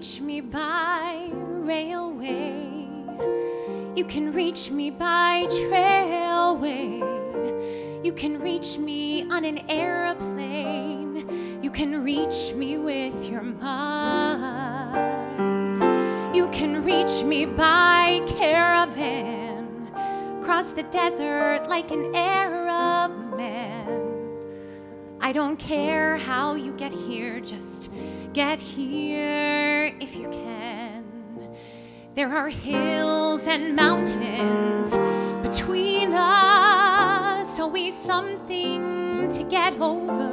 reach me by railway. You can reach me by trailway. You can reach me on an aeroplane. You can reach me with your mind. You can reach me by caravan. Cross the desert like an Arab man. I don't care how you get here, just get here if you can. There are hills and mountains between us, always something to get over.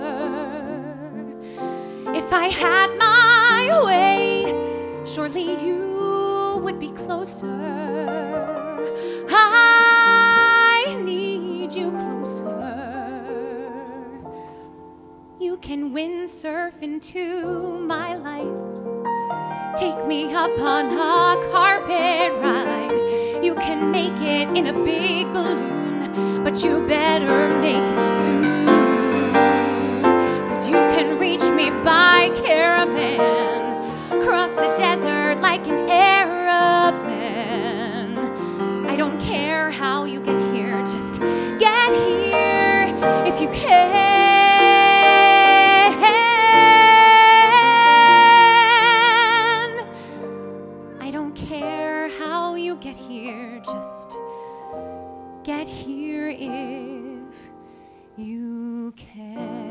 If I had my way, surely you would be closer. Can windsurf into my life. Take me up on a carpet ride. You can make it in a big balloon, but you better make it care how you get here, just get here if you can.